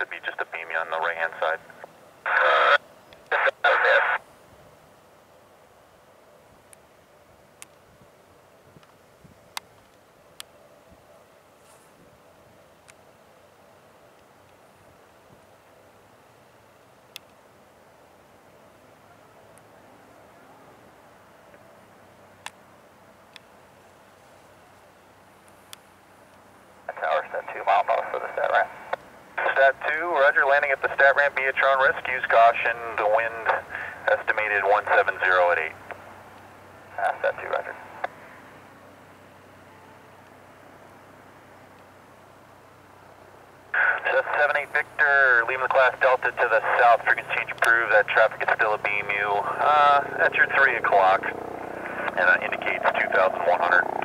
should be just a beamy on the right-hand side. Tower, set 2, mile north for the stat ramp. Stat 2, roger, landing at the stat ramp, Beatron use caution, the wind estimated 170 at 8. Uh, stat 2, roger. Set 78 Victor, Lima class Delta to the south, frequency change approved, that traffic is still a BMU. Uh, that's your 3 o'clock, and that indicates 2,100.